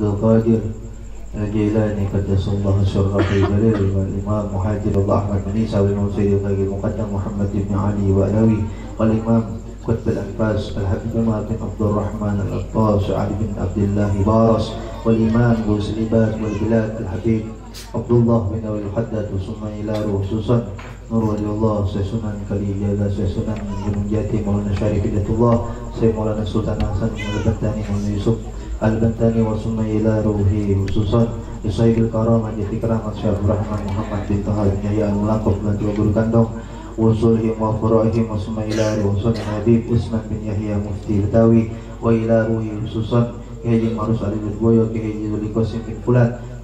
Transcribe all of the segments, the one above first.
Al-Qadir Al-Jailani Qadisullah Surah Al-Jalil Al-Imam Muhajir Allah Ahmad bin Isa bin Musayyid Al-Qadir Muqaddam Muhammad bin Ali wa Alawi Al-Imam Qutb Al-Anfas Al-Habib Umar bin Abdul Rahman Al-Abbas Ali bin Abdullah Baras Al-Imam Al-Sulibat Al-Bilad Al-Habib Abdullah bin Awil Haddad Al-Summa ila Susan Nur wali Allah Saya sunan kali jala Saya sunan Jumun jati Maulana Syarif Idatullah Saya Maulana Sultan Hasan Al-Bantani Maulana Yusuf Al-Bantani wa summa ila ruhi khususan Isaibil Karamah Jati Keramat Syekh Rahman Muhammad bin Tahal Yahya Al-Mulaqab dan dua guru kandung Wusulhim wa fura'ihim wa summa ila ruhusun Habib Usman bin Yahya Mufti Betawi Wa ila ruhi khususan Haji Marus Ali bin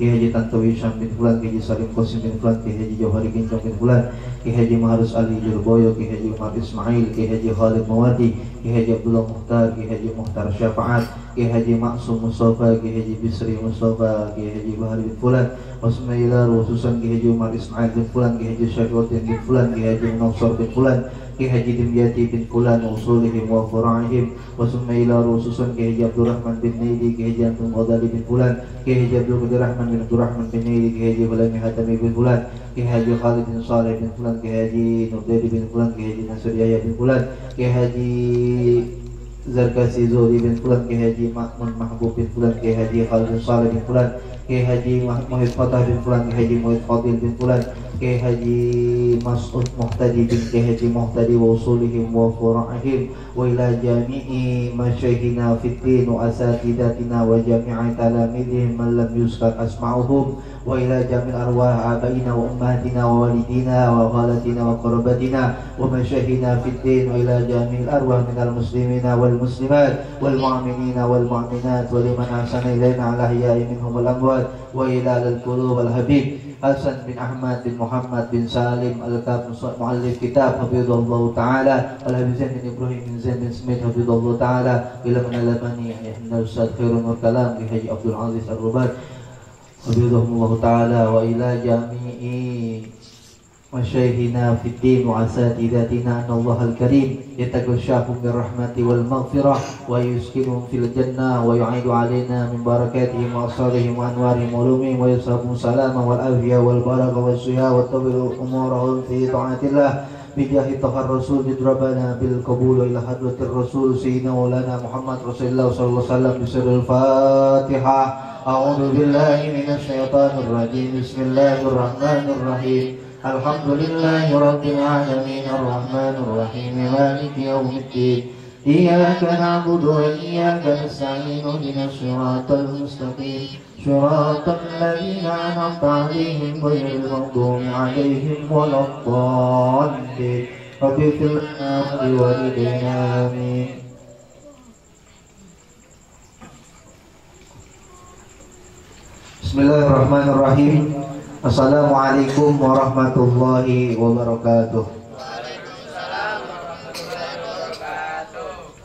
Boyo Kiai Haji Zuli Qasim bin Fulan Kiai Haji Tantowi Syam bin Fulan Kiai Haji Salim Qasim bin Fulan Kiai Haji Kincong bin Fulan Kiai Haji Maharus Ali Jurboyo Kiai Haji Umar Ismail Kiai Haji Khalid Mawadi Kiai Haji Abdullah Muhtar Kiai Haji Muhtar Syafaat Kiai Haji Maksum Mustafa Kiai Haji Bisri Mustafa Kiai Haji Bahari bin Fulan Wasmailah Rususan Kiai Haji Umar Ismail bin Fulan Kiai Haji bin Fulan Kiai Haji Nausar bin Fulan Kiai Haji Dimyati bin Fulan Usulihim wa Fura'ihim Wasmailah Rususan Kiai Haji Abdurrahman bin Naidi Kiai Haji Antum Ghazali bin Fulan Kiai Haji Abdul Rahman bin Abdurrahman bin Naidi Kiai Haji Hulami Hatami bin Fulan Kiai Haji Khalid bin Saleh bin Fulan Kiai Haji Nurdadi bin Fulan Kiai Haji Nasir Yahya bin Fulan Kiai Haji Zarkasi Zuri bin Fulan Kiai Haji Mahmud Mahbub bin Fulan Kiai Haji Khalid bin Saleh bin Fulan Kiai Haji Muhammad Fatah bin Fulan Kiai Haji Muhammad Fadil bin Fulan Kiai Haji Mas'ud Muhtadi bin Kiai Haji Muhtadi wa usulihim wa fura'ihim wa ila jami'i masyaihina fiddin wa asatidatina wa jami'i talamidihim man lam yuzkar asma'uhum wa ila jami'il arwah abaina wa ummatina wa walidina wa khalatina wa qarabatina wa masyaihina fiddin wa ila jami'il arwah minal muslimina wal muslimat wal mu'minina wal mu'minat wa liman ahsana ilaina ala hiya'i minhum wal amwat wa ila al qulub al habib Hasan bin Ahmad bin Muhammad bin Salim Al-Kab Muallif Kitab Hafizullah Ta'ala. Al-Habib Zain bin Ibrahim bin Zain bin Smith Hafizullah Ta'ala. Ila menalamani Yahna Ustaz Khairul Nur Kalam Bi Haji Abdul Aziz Ar-Rubat Hafizullah Ta'ala Wa ila jami'i مشايخنا في الدين وأساتذتنا أن الله الكريم يتغشاهم بالرحمة والمغفرة ويسكنهم في الجنة ويعيد علينا من بركاتهم وأسرارهم وأنوارهم وعلومهم ويسهبهم سلاما والعافية والبركة والشفاء والطول أمورهم في طاعة الله. بجاه طه الرسول اضربنا بالقبول إلى حضرة الرسول سيدنا مولانا محمد رسول الله صلى الله عليه وسلم بسر الفاتحة. أعوذ بالله من الشيطان الرجيم. بسم الله الرحمن الرحيم. الحمد لله رب العالمين الرحمن الرحيم مالك يوم الدين إياك نعبد وإياك نستعين اهدنا الصراط المستقيم صراط الذين أنعمت عليهم غير المغضوب عليهم ولا الضالين رب اغفر لنا ولوالدينا آمين بسم الله الرحمن الرحيم Assalamualaikum warahmatullahi wabarakatuh.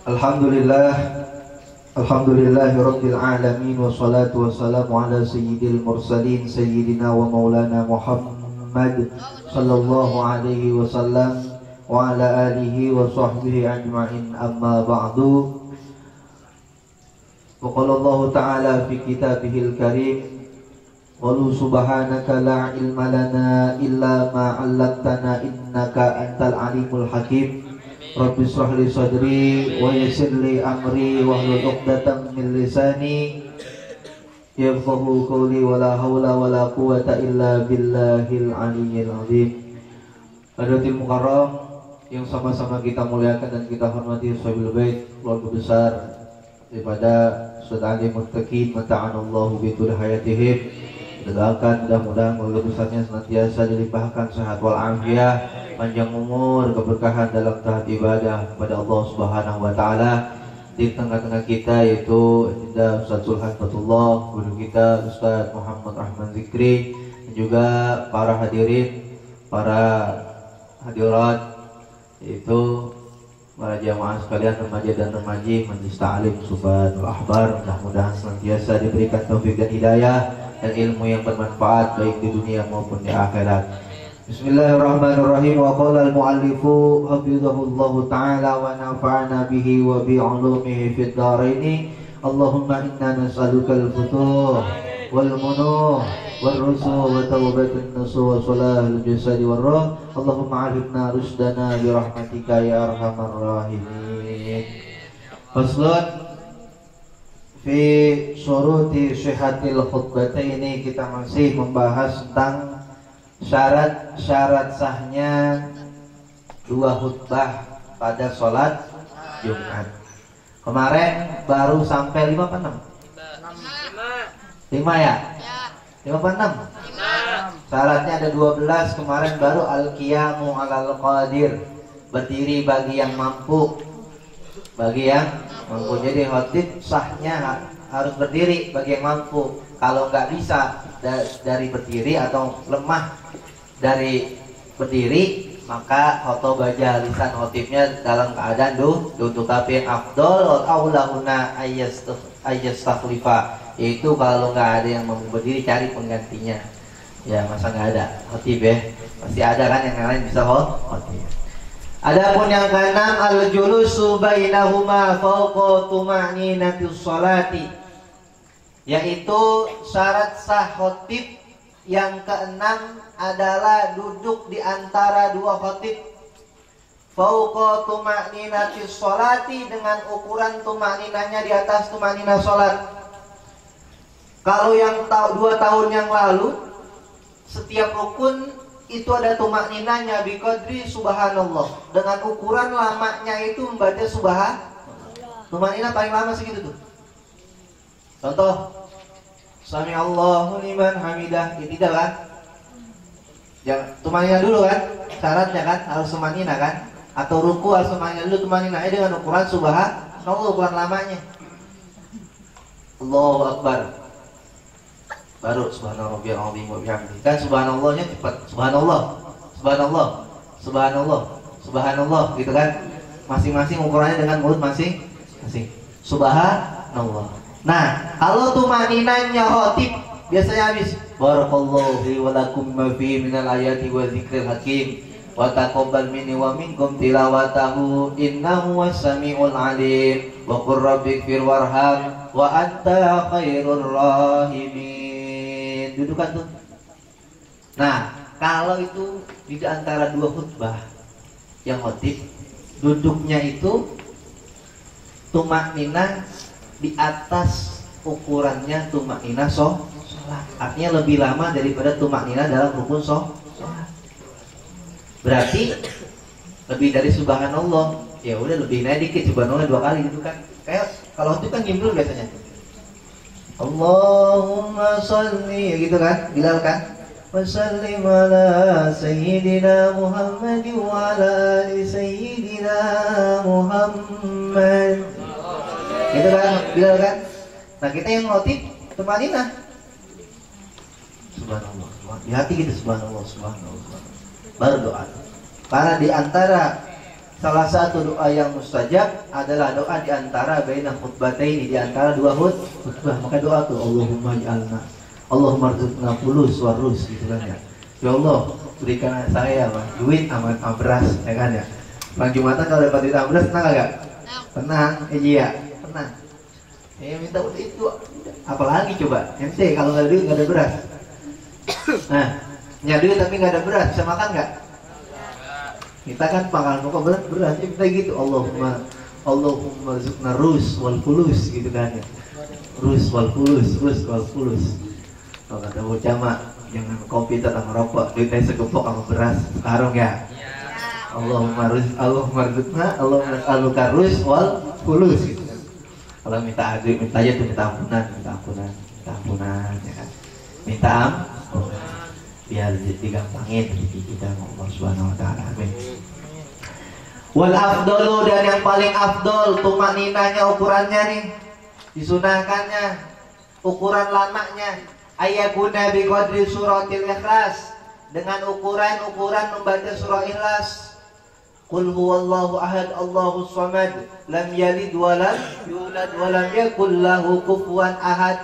Alhamdulillah Alhamdulillahi Rabbil Alamin Wassalatu wassalamu ala sayyidil mursalin Sayyidina wa maulana Muhammad Sallallahu alaihi wasallam Wa ala alihi wa sahbihi ajma'in Amma ba'du Wa qala Allah ta'ala fi kitabihil karim Qalu subhanaka la ilma lana illa ma 'allamtana innaka antal alimul hakim. Rabbi israh li sadri wa yassir li amri wa hlul 'uqdatam min lisani yafqahu qawli wa la haula wa la quwwata illa billahil aliyyil azim. Hadirin mukarram yang sama-sama kita muliakan dan kita hormati sahabat bait keluarga besar daripada Saudara Muttaqin mata'anallahu bitul hayatihim Doakan mudah-mudahan keluarga besarnya senantiasa dilimpahkan sehat walafiat, panjang umur, keberkahan dalam taat ibadah kepada Allah Subhanahu wa taala. Di tengah-tengah kita yaitu Indah Ustaz Sulhan Fatullah, guru kita Ustaz Muhammad Rahman Zikri, dan juga para hadirin, para hadirat yaitu para jamaah sekalian remaja dan remaji majlis ta'lim subhanul ahbar mudah-mudahan senantiasa diberikan taufik dan hidayah dan ilmu yang bermanfaat baik di dunia maupun di akhirat. Bismillahirrahmanirrahim. Wa qala al-muallifu hafizahullahu taala wa nafa'ana bihi wa bi 'ulumihi fid dharain Allahumma inna nas'aluka al-futuh wal munuh wal rusuh wa tawbatun nasuh wa salahul jasad wal roh Allahumma arifna rusdana bi rahmatika ya arhamar rahimin. Faslun fi suruti syihatil khutbataini kita masih membahas tentang syarat-syarat sahnya dua khutbah pada sholat Jumat. Kemarin baru sampai lima apa enam? Lima ya? Lima apa enam? Syaratnya ada dua belas kemarin baru al-qiyamu alal qadir berdiri bagi yang mampu bagi yang mampu. Jadi khotib sahnya harus berdiri bagi yang mampu. Kalau nggak bisa dari berdiri atau lemah dari berdiri maka foto baja lisan khotibnya dalam keadaan du duduk tapi yang afdol aulahuna ayyastakhlifa yaitu kalau nggak ada yang mau berdiri cari penggantinya. Ya masa nggak ada khotib ya? Pasti ada kan yang lain bisa khotib Adapun yang keenam al julusu bainahuma fawqa tuma'ninatis salati. Yaitu syarat sah khotib yang keenam adalah duduk di antara dua khotib. Fauqa tuma'ninati sholati dengan ukuran tuma'ninanya di atas tuma'nina sholat kalau yang tahu dua tahun yang lalu setiap rukun itu ada tuma'ninanya biqadri subhanallah dengan ukuran lamanya itu membaca subhan tuma'nina paling lama segitu tuh contoh Sami Allahu liman hamidah. Ya tidak kan? Jangan tumanina dulu kan? Syaratnya kan harus tumanina kan? Atau ruku harus tumanina dulu aja dengan ukuran subhanallah ukuran lamanya. Allahu Akbar. Baru subhanallah azim bihamdi. Kan subhanallahnya cepat. Subhanallah. Subhanallah. Subhanallah. Subhanallah gitu kan? Masing-masing ukurannya dengan mulut masing-masing. Subhanallah. Nah, kalau tuh maninanya khotib biasanya habis barakallahu fi wa lakum ma fi minal ayati wa dzikril hakim wa taqabbal minni wa minkum tilawatahu innahu was-sami'ul alim wa qur rabbighfir warham wa anta khairur rahimin. Dudukan tuh. Nah, kalau itu di antara dua khutbah yang khotib duduknya itu tumak nina di atas ukurannya tumak nina so Artinya lebih lama daripada tumak nina dalam rukun so Berarti lebih dari subhanallah. Ya udah lebih naik dikit subhanallah dua kali gitu kan. Kayak kalau itu kan gimbal biasanya. Allahumma salli ya gitu kan, Bilal kan. Ala sayyidina Muhammad wa ala ali sayyidina Muhammad gitu kan Bilal kan nah kita yang notif temanina subhanallah, subhanallah di hati gitu subhanallah subhanallah, subhanallah. baru doa karena di antara salah satu doa yang mustajab adalah doa di antara baina khutbatain di antara dua khutbah. Maka doa tuh Allahumma ja'alna Allahumma rzuqna fulus warus gitu kan ya. Ya Allah berikan saya apa duit sama, sama beras ya kan ya. Bang Jumatan kalau dapat duit sama beras tenang gak? Tenang, eh, iya tenang ya minta itu apalagi coba? Ente kalau nggak ada duit nggak ada beras. Nah punya duit tapi nggak ada beras bisa makan nggak kita kan pangan pokok beras ya kita gitu. Allahumma Allahumma zukna rus wal fulus gitu kan ya. Rus wal fulus rus wal fulus. Kalau kata bocah mak jangan kopi tetap merokok duitnya segepok sama beras. Sekarang ya? Allahumma rus Allahumma zukna Allahumma aluka rus wal fulus gitu kalau minta aduh minta aja tuh minta ampunan minta ampunan minta ampunan ya kan. Minta ampunan biar digampangin rezeki kita Allah Subhanahu wa taala amin. Wal afdalu dan yang paling afdol tumaninanya ukurannya nih disunahkannya ukuran lamanya. Ayakuna bi qadri suratil ikhlas dengan ukuran-ukuran membaca surah ikhlas. Qul huwallahu ahad Allahu samad lam yalid wa lam yulad wa lam yakul lahu kufuwan ahad.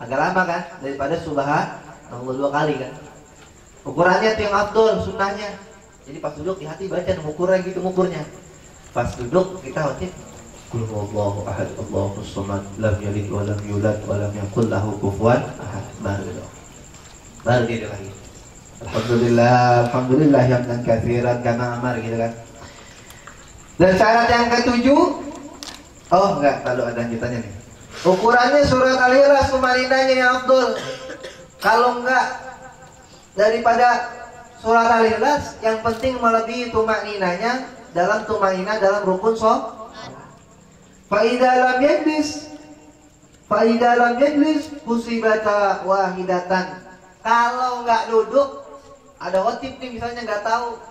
Agak lama kan daripada subhan Allah dua kali kan. Ukurannya itu yang abdul sunnahnya. Jadi pas duduk di hati baca ukurnya gitu ukurnya. Pas duduk kita wajib Qul huwallahu ahad, Allahu samad, lam yalid wa lam yulad wa lam yakul lahu kufuwan ahad. Baru. Baru dia lagi. Alhamdulillah, alhamdulillah yang dan kafiran karena amar gitu kan. Dan syarat yang ketujuh, oh enggak, kalau ada lanjutannya nih. Ukurannya surat Al-Ikhlas Kumarinanya yang Abdul. Kalau enggak daripada surat Al-Ikhlas yang penting melebihi tumak ninanya dalam tumak nina dalam rukun sholat Faidah lam yajlis Faidah lam yajlis Musibata wahidatan Kalau nggak duduk Ada khotib nih misalnya nggak tahu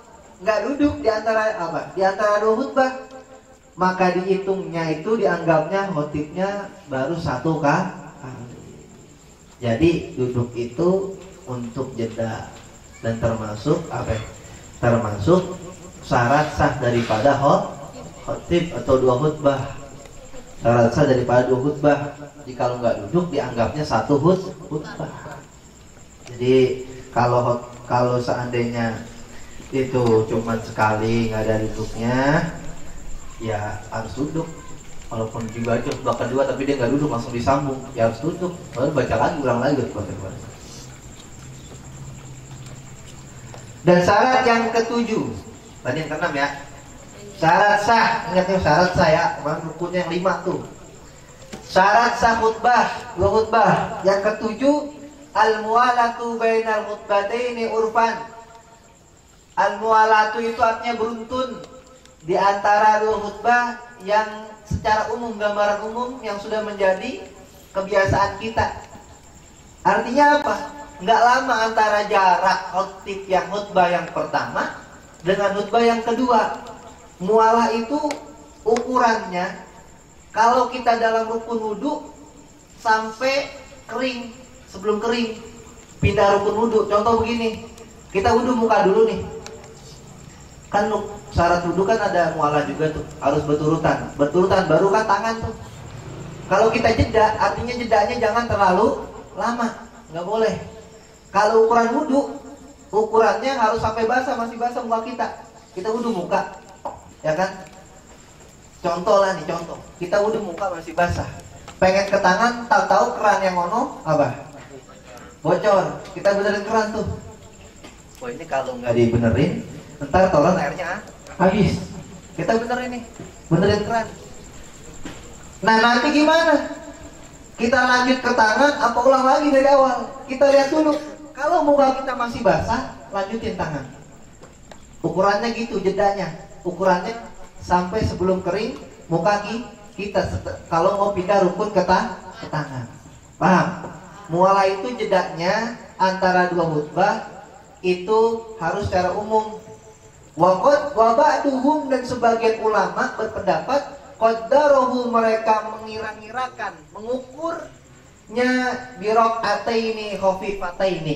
nggak duduk di antara apa? Di antara dua khutbah maka dihitungnya itu dianggapnya khotibnya baru satu kali. Jadi duduk itu untuk jeda dan termasuk apa? Termasuk syarat sah daripada khotib atau dua khutbah syarat sah daripada dua khutbah. Kalau nggak duduk dianggapnya satu khutbah. Jadi kalau kalau seandainya itu cuma sekali nggak ada duduknya, ya harus duduk. Walaupun juga aja khutbah kedua tapi dia nggak duduk langsung disambung, ya harus duduk. Lalu baca lagi ulang lagi kedua. Dan syarat yang ketujuh, tadi yang keenam ya, Syarat sah, ingat ya syarat sah ya, rukunnya yang lima tuh. Syarat sah khutbah, dua khutbah. Yang ketujuh, al-mualatu bainal khutbataini urfan. Al-mualatu itu artinya beruntun di antara dua khutbah yang secara umum gambaran umum yang sudah menjadi kebiasaan kita. Artinya apa? Enggak lama antara jarak khutbah yang khutbah yang pertama dengan khutbah yang kedua mualah itu ukurannya kalau kita dalam rukun wudhu sampai kering sebelum kering pindah rukun wudhu contoh begini kita wudhu muka dulu nih kan syarat wudhu kan ada mualah juga tuh harus berturutan. Berturutan baru kan tangan tuh. Kalau kita jeda artinya jedanya jangan terlalu lama. Nggak boleh. Kalau ukuran wudhu ukurannya harus sampai basah masih basah muka kita. Kita wudhu muka ya kan? Contoh lah nih contoh. Kita udah muka masih basah. Pengen ke tangan tak tahu keran yang mono apa? Bocor. Kita benerin keran tuh. Wah ini kalau nggak dibenerin ntar tolan airnya. Habis. Kita benerin nih benerin keran. Nah nanti gimana? Kita lanjut ke tangan apa ulang lagi dari awal? Kita lihat dulu. Kalau muka kita masih basah lanjutin tangan. Ukurannya gitu jedanya. Ukurannya sampai sebelum kering muka kita kalau mau pindah rukun ke, ta ke tangan. Paham? Muala itu jedaknya antara dua khutbah itu harus secara umum. Wakot wabaduhum dan sebagian ulama berpendapat qaddarohu mereka mengira-ngirakan mengukurnya birok ini ini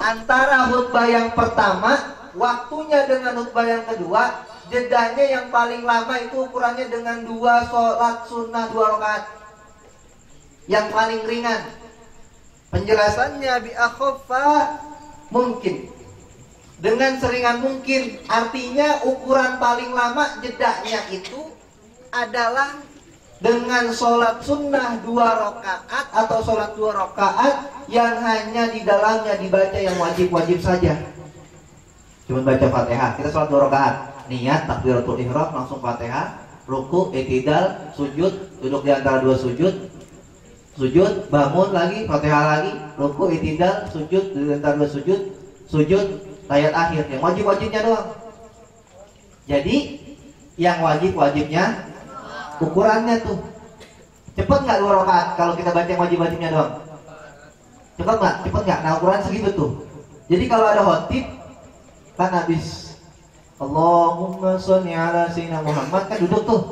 antara khutbah yang pertama waktunya dengan khutbah yang kedua jedanya yang paling lama itu ukurannya dengan dua sholat sunnah dua rakaat. Yang paling ringan. Penjelasannya bi mungkin dengan seringan mungkin. Artinya ukuran paling lama jedanya itu adalah dengan sholat sunnah dua rakaat atau sholat dua rakaat yang hanya di dalamnya dibaca yang wajib-wajib saja. Cuma baca fatihah, kita sholat dua rakaat. Niat takbiratul ihram langsung Fatihah, ruku, itidal, sujud, duduk di antara dua sujud, sujud, bangun lagi, Fatihah lagi, ruku, itidal, sujud, di antara dua sujud, sujud, ayat akhir. Yang wajib-wajibnya doang. Jadi yang wajib-wajibnya ukurannya tuh cepet nggak dua rakaat kalau kita baca yang wajib-wajibnya doang? Cepet nggak? Cepet nggak? Nah ukuran segitu tuh. Jadi kalau ada hotip kan habis Allahumma sholli ala sayyidina Muhammad kan duduk tuh.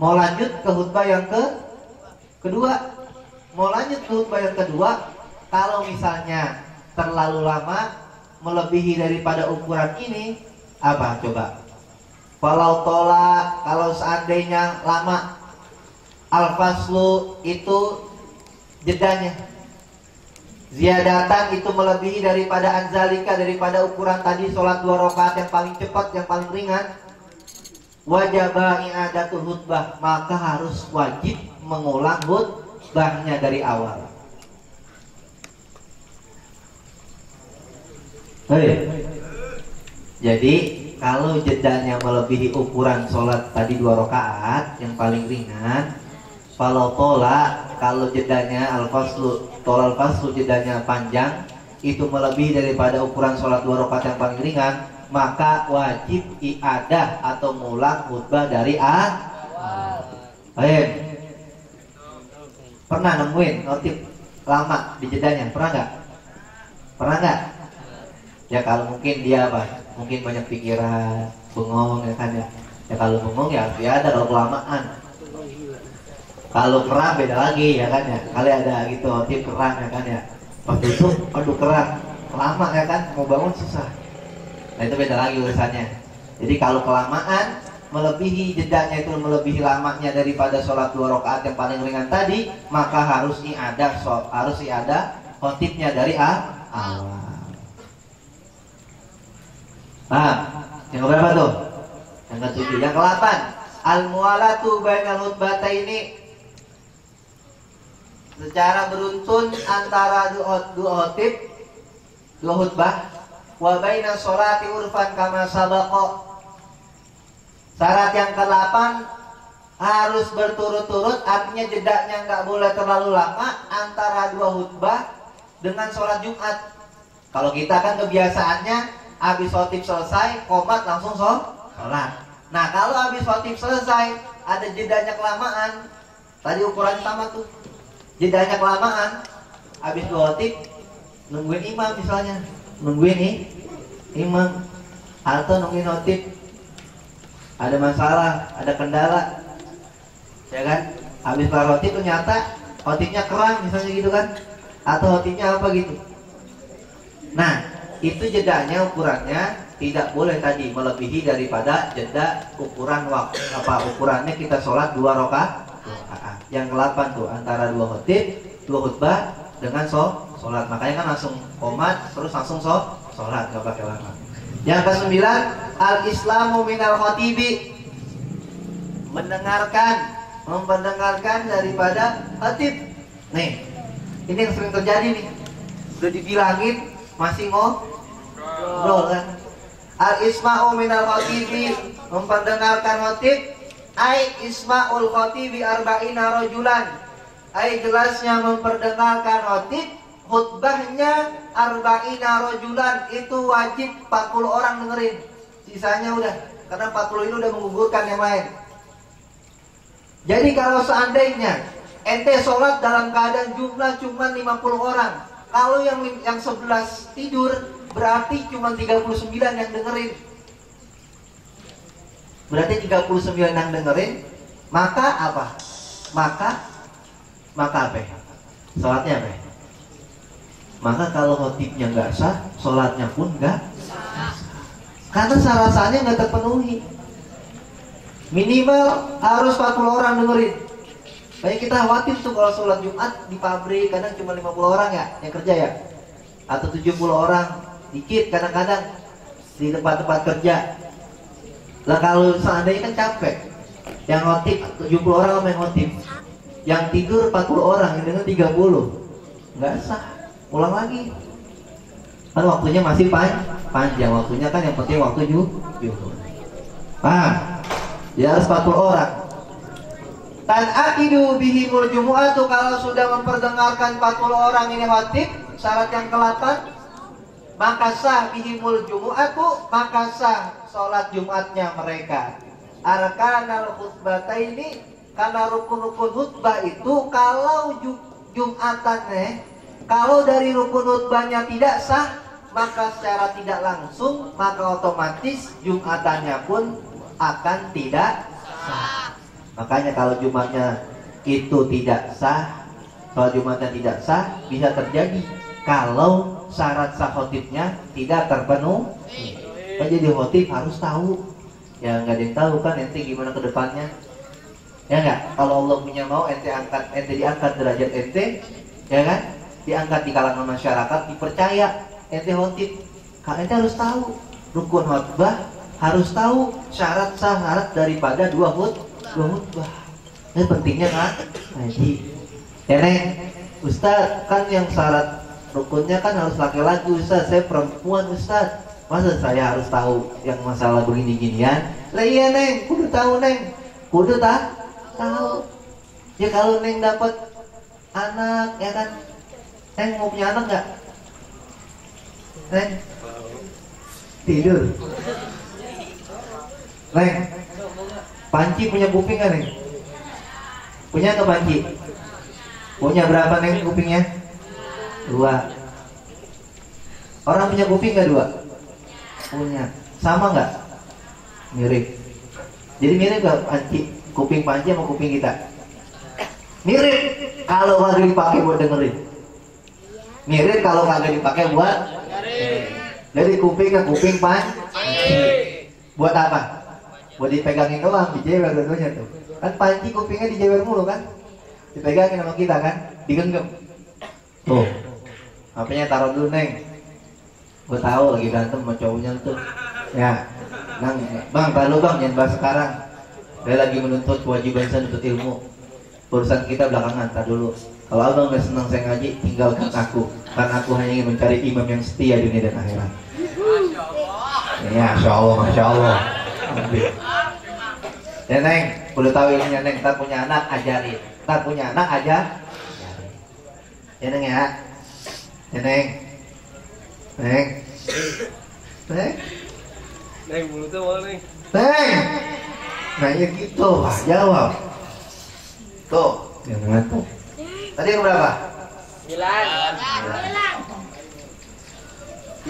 Mau lanjut ke khutbah yang ke kedua. Mau lanjut ke khutbah yang kedua, kalau misalnya terlalu lama melebihi daripada ukuran ini, apa coba? Kalau tolak, kalau seandainya lama al-faslu itu jedanya Ziyadatan itu melebihi daripada anzalika daripada ukuran tadi sholat dua rakaat yang paling cepat yang paling ringan. wajib i'adatul khutbah maka harus wajib mengulang khutbahnya dari awal Hei. Jadi kalau jedanya melebihi ukuran sholat tadi dua rakaat yang paling ringan, kalau tola kalau jedanya al faslu tolal faslu jedanya panjang itu melebihi daripada ukuran sholat dua rakaat yang paling ringan, maka wajib iadah atau mulang khutbah dari a. Hei. Pernah nemuin notif lama di jedanya? Pernah nggak? Pernah nggak? Ya kalau mungkin dia apa? Mungkin banyak pikiran bengong ya kan ya. Ya kalau bengong ya dia ada kalau kelamaan. Kalau keram beda lagi ya kan ya. Kali ada gitu tip keram ya kan ya. Waktu itu aduh keram lama ya kan mau bangun susah. Nah itu beda lagi urusannya. Jadi kalau kelamaan melebihi jedanya itu melebihi lamanya daripada sholat dua rakaat yang paling ringan tadi maka harus ada harus ada khotibnya dari awal Paham? Yang berapa tuh? Yang ketujuh. Yang ke-8. Al-mu'alatu bainal hutbata ini secara beruntun antara dua, khutib dua khutbah wa baina sholati urfan kama sabaqa syarat yang ke-8 harus berturut-turut artinya jedaknya nggak boleh terlalu lama antara dua khutbah dengan sholat Jumat kalau kita kan kebiasaannya habis khotib selesai, komat langsung sholat. Nah kalau habis khotib selesai, ada jedanya kelamaan. Tadi ukuran sama tuh. Jedanya kelamaan, habis khotib, nungguin imam misalnya. Nungguin nih, imam. Atau nungguin khotib. Ada masalah, ada kendala. Ya kan? Habis kelar khotib ternyata khotibnya kerang misalnya gitu kan. Atau khotibnya apa gitu. Nah, itu jedanya ukurannya tidak boleh tadi melebihi daripada jeda ukuran waktu apa ukurannya kita sholat dua rokaat yang ke tuh antara dua khutib dua khutbah dengan sholat. Makanya kan langsung komat terus langsung sholat gak pakai lama. Yang ke sembilan al islamu minal khotibi mendengarkan memperdengarkan daripada khatib. Nih ini yang sering terjadi nih. Udah dibilangin masih mau ngobrol kan? Al isma'u minal khatibi. Memperdengarkan khotib. Ai isma'ul khatibi arba'ina rajulan. Ai jelasnya memperdengarkan khotib. Khutbahnya arba'ina rajulan. Itu wajib 40 orang dengerin. Sisanya udah. Karena 40 ini udah menggugurkan yang lain. Jadi kalau seandainya ente sholat dalam keadaan jumlah cuma 50 orang. Kalau yang yang 11 tidur Berarti cuma 39 yang dengerin. Berarti 39 yang dengerin, maka apa? Maka maka apa? Salatnya apa? Maka kalau khotibnya nggak sah, sholatnya pun nggak. Karena syaratnya nggak terpenuhi. Minimal harus 40 orang dengerin. Kayak kita khawatir tuh kalau sholat Jumat di pabrik kadang cuma 50 orang ya yang kerja ya. Atau 70 orang dikit kadang-kadang. Di tempat-tempat kerja. Lah kalau seandainya kan capek. Yang ngotip 70 orang sama yang ngotip. Yang tidur 40 orang yang dengar 30 nggak sah. Ulang lagi. Kan waktunya masih pan panjang. Waktunya kan yang penting waktu juga ah ya harus 40 orang. Tan akidu bihimul jumu'atu kalau sudah memperdengarkan 40 orang ini khotib syarat yang ke-8 maka sah bihimul jumu'atu maka sah sholat jumatnya mereka. Arkanal khutbata ini karena rukun-rukun khutbah itu kalau jumatannya kalau dari rukun khutbahnya tidak sah maka secara tidak langsung maka otomatis jumatannya pun akan tidak sah. Makanya kalau jumatnya itu tidak sah kalau jumatnya tidak sah bisa terjadi. Kalau syarat sah tidak terpenuh kan jadi khotib harus tahu. Ya nggak ada yang tahu kan ente gimana ke depannya. Ya nggak? Kalau Allah punya mau ente angkat ente diangkat derajat ente ya kan? Diangkat di kalangan masyarakat dipercaya ente khotib. Kan ente harus tahu. Rukun khotbah harus tahu syarat syarat daripada dua hut dua khutbah. Ini pentingnya kan? Ngaji. Ya neng, Ustaz kan yang syarat rukunnya kan harus laki-laki Ustaz. Saya perempuan Ustaz. Masa saya harus tahu yang masalah begini-ginian? Lah iya neng, kudu tahu neng. Kudu tak tahu. Ya kalau neng dapat anak ya kan, neng mau punya anak nggak? Neng tidur. Neng, Panci punya kuping kan neng? Punya atau Panci? Punya berapa neng kupingnya? Dua. Orang punya kuping nggak dua? Punya. Sama nggak? Mirip. Jadi mirip nggak? Kuping Panci sama kuping kita? Mirip. Kalau kagak dipakai buat dengerin. Mirip kalau kagak dipakai buat Jadi kuping ke kuping Panci. Buat apa? Buat dipegangin doang, dijewer dua-duanya tuh. Kan Panci kupingnya dijewer mulu kan? Dipegangin sama kita kan? Digenggam. Tuh. HP-nya taruh dulu, Neng. Gue tahu lagi berantem sama cowoknya tuh. Ya. Nang, Bang, tahu Bang, jangan bahas sekarang. Dia lagi menuntut kewajiban saya untuk ilmu. Urusan kita belakangan, tak dulu. Kalau abang nggak senang saya ngaji, tinggalkan aku. Karena aku hanya ingin mencari imam yang setia dunia dan akhirat. Ya, Masya Allah, Masya Allah. Ya Neng, perlu tahu ini Neng, tak punya anak ajarin. Tak punya anak aja. Ya Neng ya. Ya Neng. Neng. Neng. Neng, mulutnya mana Neng? Neng. Nanya gitu, Pak. Jawab. Tuh, yang ngantuk. Tadi yang berapa?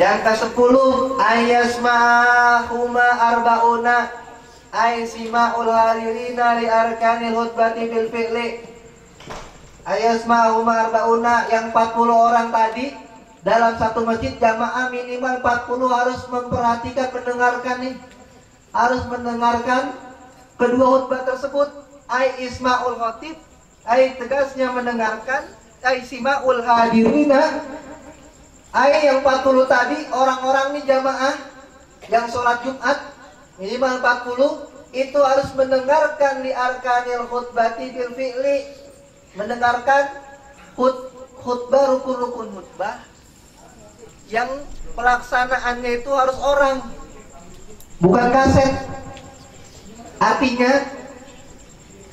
Yang ke sepuluh ayasmahuma arbauna ay simaul hadirina li arkanil hutbati bil fi'li ayasmahuma arbauna yang 40 orang tadi dalam satu masjid jamaah minimal 40 harus memperhatikan mendengarkan nih. Harus mendengarkan kedua khutbah tersebut. Ay ismaul khatib ay tegasnya mendengarkan ay simaul hadirina. Ay yang 40 tadi orang-orang nih jamaah yang sholat Jumat minimal 40 itu harus mendengarkan di arkanil khutbati bil fi'li mendengarkan khut, khutbah rukun-rukun khutbah yang pelaksanaannya itu harus orang. Bukan kaset. Artinya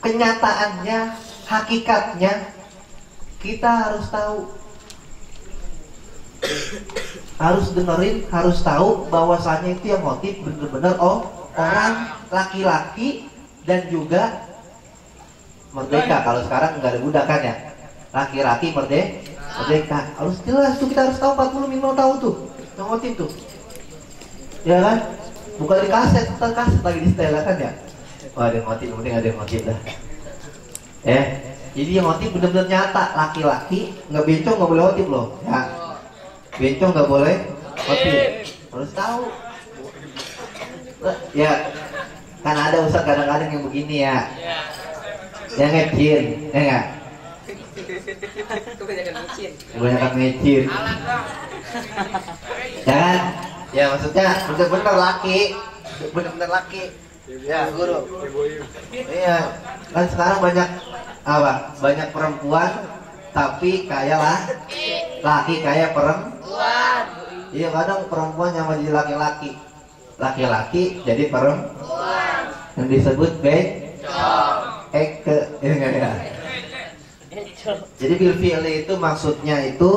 kenyataannya hakikatnya kita harus tahu. Harus dengerin harus tahu bahwasanya itu yang motif benar-benar oh orang laki-laki dan juga merdeka. Kalau sekarang nggak ada budak kan ya? Laki-laki merdeka merdeka. Harus jelas tuh kita harus tahu 40 minimal tahu tuh. Yang motif tuh. Ya kan? Bukan di kaset bukan kaset lagi di setel kan ya? Wah ada yang motif yang penting ada yang motif dah. Ya? Jadi yang motif benar-benar nyata. Laki-laki nggak bencong nggak boleh motif loh. Ya. Bencong nggak boleh motif harus tahu. Ya. Kan ada usah kadang-kadang yang begini ya yang ngecil ya enggak Kebanyakan micin. kebanyakan ngecil ya kan? Ya maksudnya bener-bener laki. Bener-bener laki. Ya guru. Iya. Kan sekarang banyak apa banyak perempuan tapi kayak lah. Laki kayak perempuan. Iya kadang perempuan yang menjadi laki-laki. Laki-laki jadi perempuan. Yang disebut bencong eke ya enggak ya jadi bil fi'li itu maksudnya itu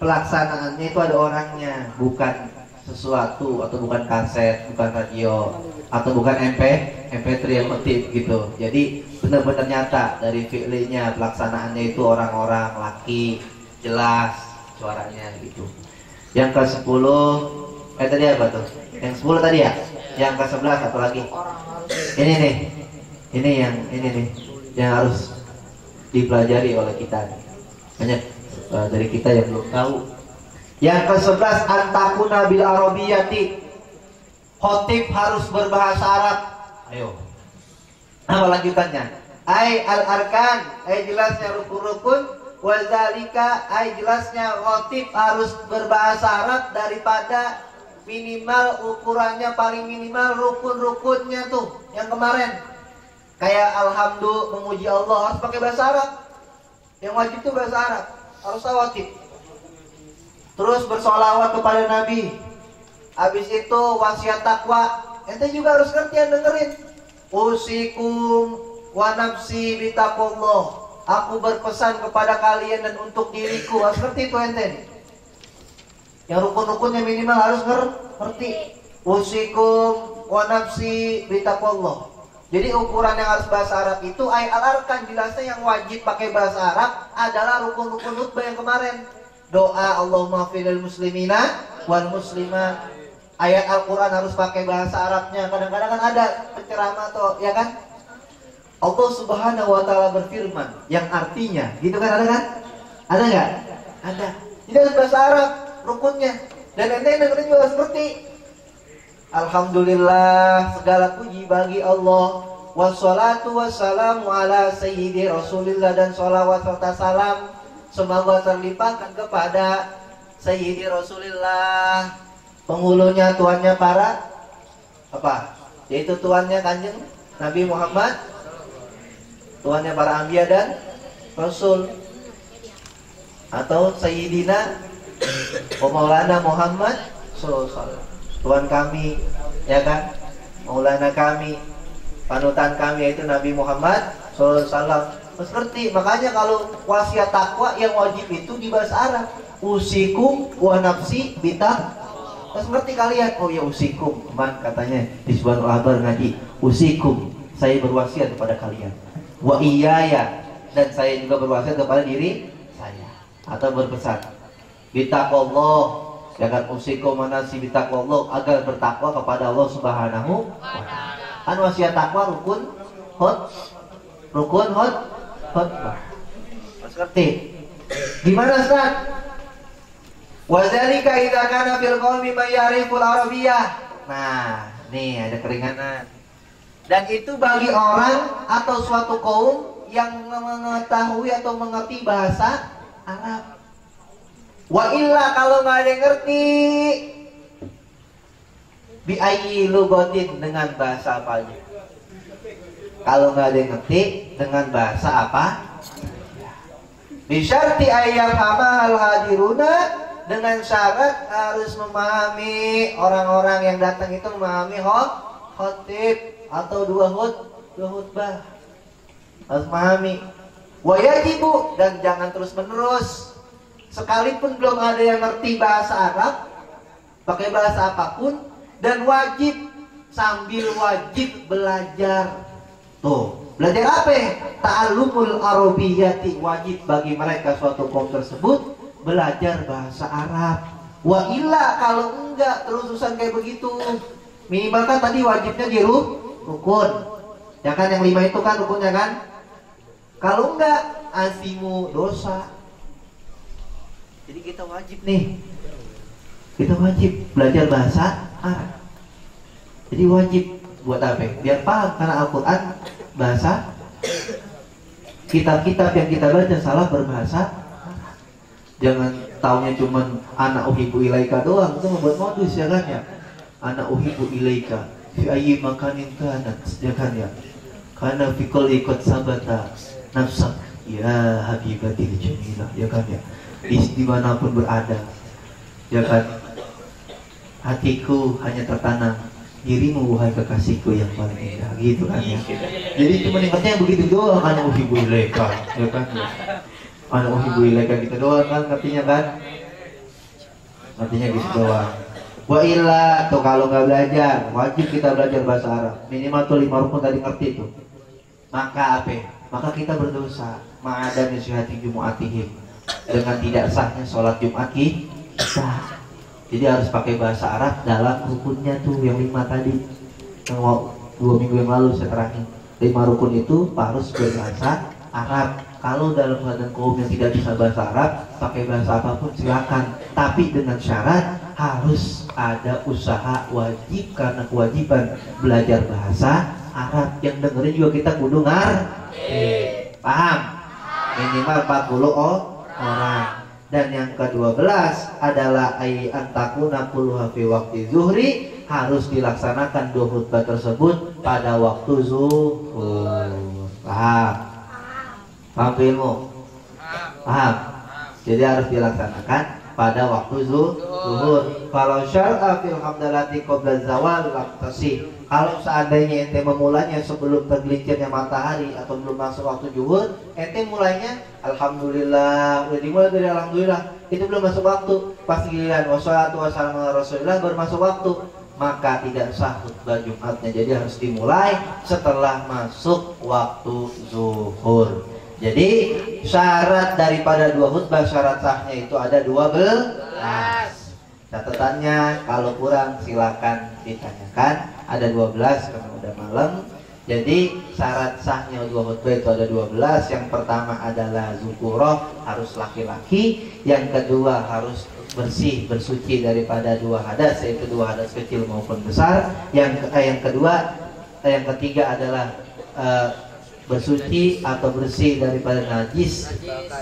pelaksanaannya itu ada orangnya, bukan sesuatu atau bukan kaset, bukan radio atau bukan MP MP3 yang motif gitu. Jadi benar-benar nyata dari fi'linya pelaksanaannya itu orang-orang laki jelas suaranya gitu. Yang ke 10 eh tadi apa tuh? Yang 10 tadi ya? Yang ke 11 apa lagi? Ini nih. Ini yang ini nih yang harus dipelajari oleh kita banyak uh, dari kita yang belum tahu. Yang ke sebelas antakuna bil arabiyati. Khotib harus berbahasa Arab. Ayo. Apa lanjutannya? Ai al arkan ai jelasnya rukun-rukun. Wazalika ai jelasnya khotib harus berbahasa Arab daripada minimal ukurannya paling minimal rukun-rukunnya tuh yang kemarin kayak alhamdulillah memuji Allah harus pakai bahasa Arab. Yang wajib tuh bahasa Arab. Harus wajib terus bersolawat kepada Nabi. Habis itu wasiat takwa. Ente juga harus ngerti yang dengerin. Usikum wa nafsi bitaqullah. Aku berpesan kepada kalian dan untuk diriku. Harus ngerti itu ente. Nih yang rukun-rukunnya minimal harus ngerti. Usikum wa nafsi bitaqwallah. Jadi ukuran yang harus bahasa Arab itu ayat Al-Arkan jelasnya yang wajib pakai bahasa Arab adalah rukun-rukun khutbah yang kemarin. Doa Allahumma filil muslimina wal muslimat. Ayat Al-Quran harus pakai bahasa Arabnya. Kadang-kadang kan ada penceramah atau ya kan? Allah Subhanahu wa taala berfirman yang artinya, gitu kan ada kan? Ada nggak? Ada. Ini harus bahasa Arab rukunnya dan ente dengerin juga seperti Alhamdulillah segala puji bagi Allah. Wassalatu wassalamu ala sayyidi rasulillah dan sholawat serta salam. Semoga terlimpahkan kepada sayyidi rasulillah. Penghulunya tuannya para apa? Yaitu tuannya kanjeng Nabi Muhammad. Tuannya para ambia dan rasul. Atau sayyidina Maulana Muhammad Sallallahu Tuhan kami ya kan? Maulana kami panutan kami yaitu Nabi Muhammad Terus ngerti makanya kalau wasiat takwa yang wajib itu di bahasa Arab usikum wa nafsi Terus ngerti kalian? Oh ya usikum. Kemarin katanya di sebuah kabar ngaji usikum saya berwasiat kepada kalian. Wa iyaya dan saya juga berwasiat kepada diri saya. Atau berpesan bitaqallah jangan usikum manasi bitaqallah agar bertakwa kepada Allah Subhanahu wa taala. Wasiat takwa rukun hot rukun hot. Mas ngerti? Gimana Ustaz? Wadzalika idza kana fil qaumi may yariful. Nah, nih ada keringanan. Dan itu bagi orang atau suatu kaum yang mengetahui atau mengerti bahasa Arab. Wa illa kalau nggak ada yang ngerti bi ayyi lugatin dengan bahasa apa aja. Kalau nggak ada yang ngerti dengan bahasa apa? Bisyarti ayat hama al hadiruna dengan syarat harus memahami orang-orang yang datang itu memahami hot khotib atau dua hut dua khutbah harus memahami wajibu dan jangan terus menerus sekalipun belum ada yang ngerti bahasa Arab pakai bahasa apa pun dan wajib sambil wajib belajar. Tuh belajar apa? Ta'allumul arabiyati wajib bagi mereka suatu kaum tersebut belajar bahasa Arab. Wa illa kalau enggak terusan kayak begitu. Minimal kan tadi wajibnya di rukun. Ya kan yang lima itu kan rukunnya kan? Kalau enggak asimu dosa jadi kita wajib nih. Kita wajib belajar bahasa Arab. Jadi wajib buat apa? Biar paham karena Al-Qur'an bahasa kitab-kitab yang kita baca salah berbahasa. Jangan taunya cuman anak uhibu ilaika doang itu membuat modus ya kan ya. Anak uhibu ilaika fi ayyi makanin kanat ya kan ya. Karena fi kulli qad sabata nafsak ya habibatil jamilah ya kan ya? Di di mana pun berada ya kan? Hatiku hanya tertanam dirimu wahai kekasihku yang paling indah gitu kan ya? Jadi cuma ingatnya begitu doang anak uhibu ilaika ya kan ya? Anak uhibu ilaika gitu doang kan artinya kan? Artinya gitu doang. Wa illa tuh kalau nggak belajar wajib kita belajar bahasa Arab. Minimal tuh lima rukun tadi ngerti tuh. Maka apa maka kita berdosa ma'adami syihati jumu'atihim dengan tidak sahnya sholat Jumat kita. Jadi harus pakai bahasa Arab dalam rukunnya tuh yang lima tadi. Yang dua minggu yang lalu saya terangin. Lima rukun itu harus berbahasa Arab. Kalau dalam keadaan kaum yang tidak bisa bahasa Arab, pakai bahasa apa pun silakan. Tapi dengan syarat harus ada usaha wajib karena kewajiban belajar bahasa Arab. Yang dengerin juga kita kudu ngar. Paham? Minimal 40 oh orang dan yang ke-12 adalah ay antakuna kulluha fi waktu zuhri harus dilaksanakan dua khutbah tersebut pada waktu zuhur. Paham? Paham ilmu? Paham? Jadi harus dilaksanakan pada waktu zuhur. Kalau syar'a fil hamdalati qabla zawal laktasi. Kalau seandainya ente memulainya sebelum tergelincirnya matahari atau belum masuk waktu zuhur, ente mulainya alhamdulillah, udah dimulai dari alhamdulillah, itu belum masuk waktu. Pas giliran wassalatu wassalamu ala rasulillah baru masuk waktu, maka tidak sah khutbah Jumatnya. Jadi harus dimulai setelah masuk waktu zuhur. Jadi syarat daripada dua khutbah syarat sahnya itu ada dua belas. Catatannya kalau kurang silakan ditanyakan. Ada 12 karena udah malam. Jadi syarat sahnya dua khutbah itu ada 12. Yang pertama adalah zukuroh harus laki-laki. Yang kedua harus bersih bersuci daripada dua hadas yaitu dua hadas kecil maupun besar. Yang eh, yang kedua eh, yang ketiga adalah eh, bersuci atau bersih daripada najis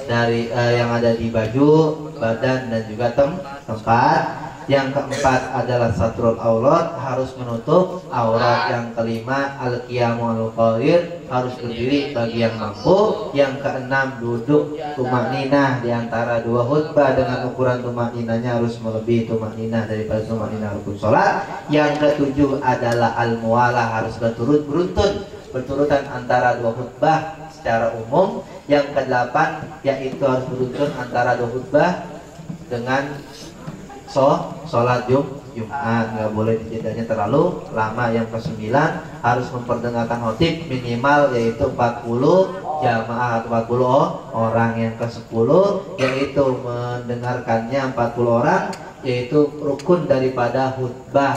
dari uh, yang ada di baju, badan dan juga tem tempat. Yang keempat adalah satrul aurat harus menutup aurat. Yang kelima al-qiyamu al-qadir harus berdiri bagi yang mampu. Yang keenam duduk tumak ninah di antara dua khutbah dengan ukuran tumak ninahnya harus melebihi tumak ninah daripada tumak ninah rukun salat. Yang ketujuh adalah al-muwalah harus berturut beruntun berturutan antara dua khutbah secara umum yang kedelapan yaitu harus beruntun antara dua khutbah dengan so sholat jum Jumat. Nggak boleh jedanya terlalu lama. Yang kesembilan harus memperdengarkan khotib minimal yaitu 40 jamaah atau 40 orang. Yang ke 10 yaitu mendengarkannya 40 orang yaitu rukun daripada khutbah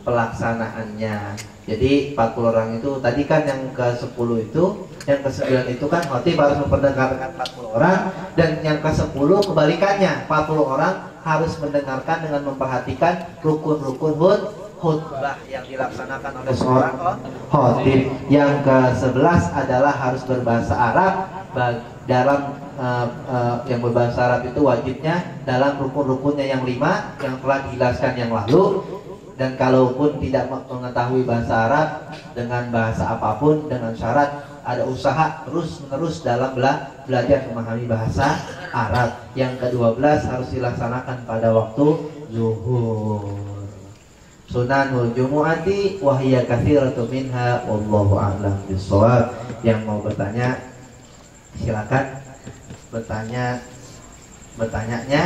pelaksanaannya. Jadi 40 orang itu tadi kan yang ke 10 itu, yang ke 9 itu kan khotib harus memperdengarkan 40 orang dan yang ke 10 kebalikannya, 40 orang harus mendengarkan dengan memperhatikan rukun-rukun hud khutbah yang dilaksanakan oleh seorang khotib. Yang ke-11 adalah harus berbahasa Arab dalam uh, uh, yang berbahasa Arab itu wajibnya dalam rukun-rukunnya yang lima yang telah dijelaskan yang lalu dan kalaupun tidak mengetahui bahasa Arab dengan bahasa apa pun dengan syarat ada usaha terus menerus dalam bela belajar memahami bahasa Arab. Yang ke-12 harus dilaksanakan pada waktu zuhur. Sunanul jumu'ati wahiyya katsiratu minha wallahu a'lam bissawab. Yang mau bertanya silakan. Bertanya bertanyanya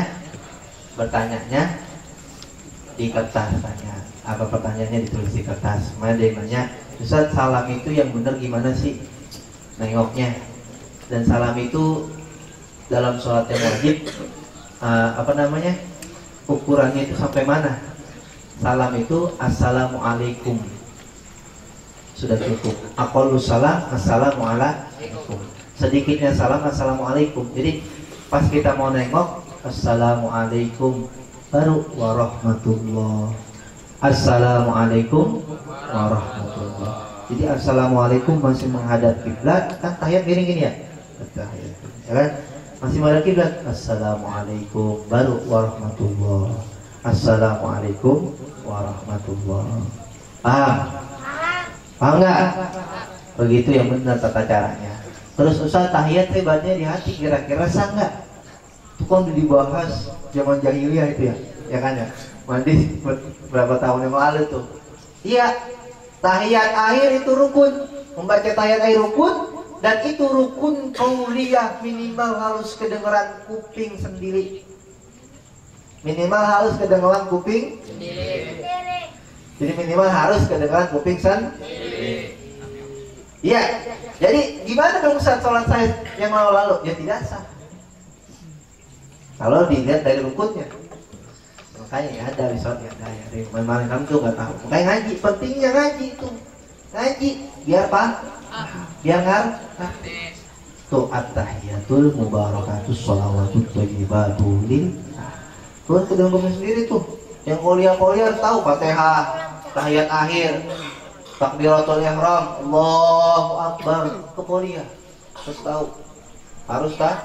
bertanyanya di kertas tanya apa pertanyaannya ditulis di kertas? Mana dia nanya? Ustaz salam itu yang benar gimana sih? Nengoknya. Dan salam itu dalam sholat yang wajib uh, apa namanya ukurannya itu sampai mana? Salam itu assalamualaikum sudah cukup. Akolu salam assalamualaikum sedikitnya salam assalamualaikum jadi pas kita mau nengok assalamualaikum baru warahmatullah. Assalamualaikum warahmatullah. Jadi Assalamualaikum masih menghadap kiblat. Kan tahiyat miring gini ya? Tahiyat. Ya kan masih menghadap kiblat Assalamualaikum. Baru warahmatullah. Assalamualaikum warahmatullah. Paham? Paham nggak? Begitu yang benar tata caranya. Terus usah tahiyat hebatnya di hati kira-kira sah nggak? Itu kan udah dibahas zaman jahiliyah itu ya ya kan ya? Mandi berapa tahun yang lalu tuh. Iya tahiyat akhir itu rukun. Membaca tahiyat akhir rukun dan itu rukun kauliyah minimal harus kedengeran kuping sendiri. Minimal harus kedengeran kuping sendiri. Jadi minimal harus kedengeran kuping sendiri iya. Jadi gimana dong saat sholat saya yang lalu-lalu? Ya tidak sah. Kalau dilihat dari rukunnya makanya ya ada resort ya ada ya dari mana kamu tuh nggak tahu. Makanya ngaji pentingnya ngaji itu ngaji biar apa biar ngar. Tuh at-tahiyatul mubarakatus sholawatut thayyibatul lil tuh ke dalam sendiri tuh. Yang kuliah-kuliah tahu Fatihah tahiyat akhir. Takbiratul ihram. Allahu akbar. Ke kuliah harus tahu. Harus tak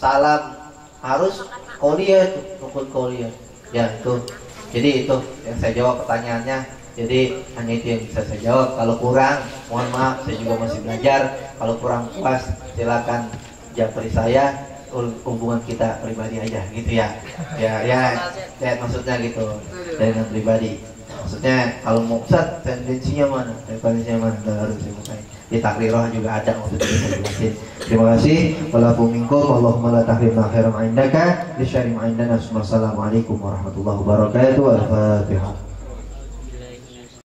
salam. Harus kuliah itu rukun kuliah. Ya itu jadi itu yang saya jawab pertanyaannya jadi hanya itu yang bisa saya jawab. Kalau kurang mohon maaf saya juga masih belajar. Kalau kurang puas silakan japri saya. Hubungan kita pribadi aja gitu ya. Ya ya, ya maksudnya gitu. Dengan pribadi. Maksudnya kalau mau Ustaz tendensinya mana? Tendensinya mana? Harus dimukai di takrirah juga ada jelasin terima kasih. Walaupun minkum. Allahumma la tahrimna khairan indaka li syari indana. Assalamualaikum warahmatullahi wabarakatuh. Al-fatihah